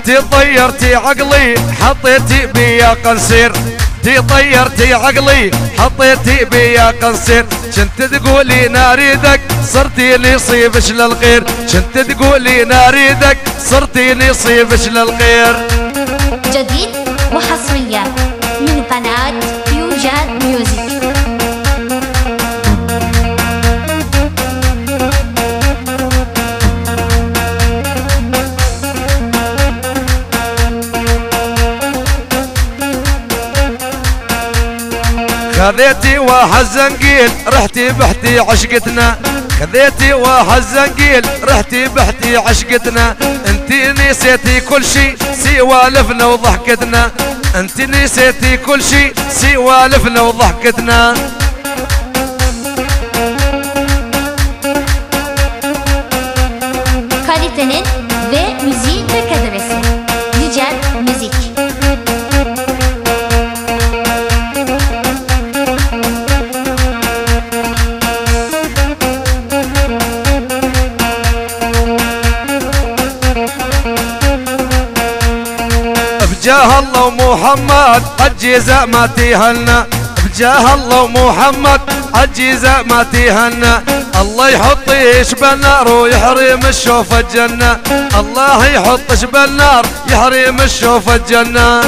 انت طيرتي عقلي حطيتي بيا قنصير. انت طيرتي عقلي حطيتي بيا قنصير. كنت تقولي ناريدك صرتي لي صيبش للخير كنت تقولي ناريدك صرتي لي صيبش للخير جديد وحصريا خذيتي واحد زنقيل رحتي بحتي عشقتنا. خذيتي واحد زنقيل رحتي بحتي عشقتنا. انتي نسيتي كل شي سوالفنا وضحكتنا. انتي نسيتي كل شي سوالفنا وضحكتنا. بجاه الله ومحمد عجيزة ما تيهلنا بجاه الله ومحمد عجيزة ما تيهلنا الله يحط يشبه النار ويحرم الشوف الجنة. الله يحط يشبه النار يحرم الشوف الجنة.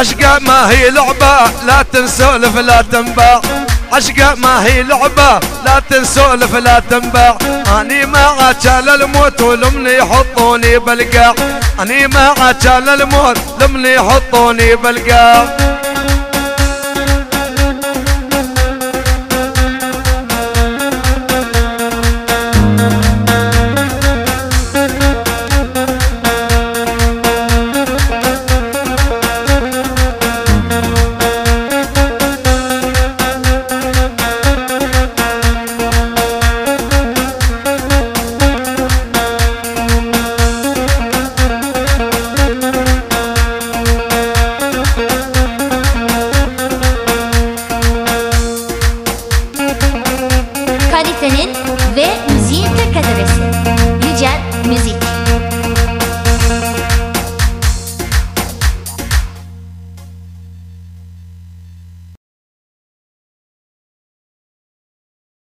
العشقة ما هي لعبة لا تنسولف لا تنباع عشقة ما هي لعبة لا تنسولف لا تنباع أني ما عجل الموت ولمني يحطوني بالقاع. أني ما عجل الموت لمني يحطوني بالقاع.